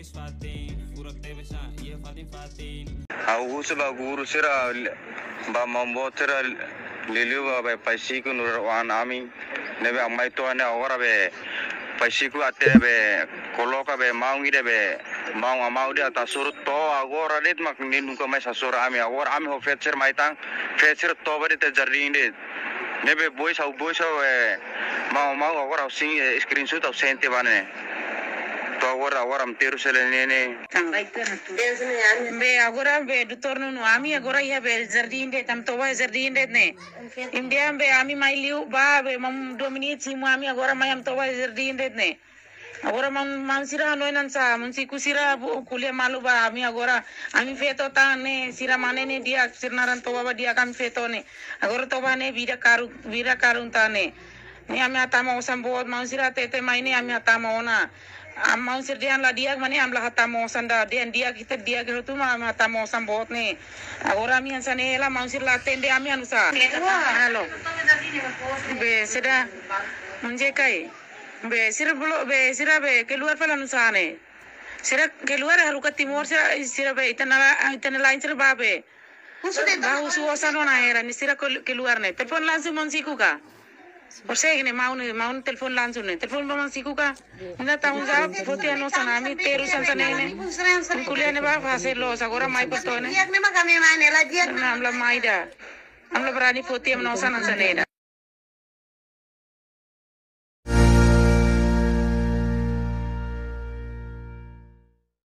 موريس فاتين ورقتي بشا يا فاتين فاتين هاو سبا غورو سرا با مامبوترا ليلو با بايسيكو نوروان امي نبي امي تو انا اورا بي paisiku ate be koloka be maungi de be maung amau de ata surut to agora dit mak ninu ko mai sasur ami agora ami ho fetcher mai tang fetcher to bari te jarri de nebe boy sau boy sau mau mau agora sing screenshot au sente bane agora am teru sele nene. Be agora be dutorno no ami agora ia be jardinde tam to vai jardinde ne. India be ami mai liu ba be mam domini ci mu ami agora mai am to vai jardinde ne. Agora mam mam sira no nan sa mun si kusira bu kulia malu ba ami agora ami feto ta ne. Sira mane ne dia sirnaran to ba dia kam feto ne. Agora to ba ne vida karu vida karun ta ne. Ni ami atama osam bod mam sira tete mai ne ami atama ona am sir dian la dia mane am la hata mo sanda dian dia kita dia ke tu ma hata mo sam bot ne agora mi ansa ne la mam sir la tende ami anusa halo be sida munje kai be sira bulo be sira be keluar pala anusa ne sira keluar haru ka timur sira sira be itana itana lain sira babe Bahu suosa no na era ni sira keluar ne o sea que ni más un más teléfono lanzó ni teléfono vamos a sicuca nada estamos a fotos ya no son a mí pero son son ni un culián va hacerlo ahora más por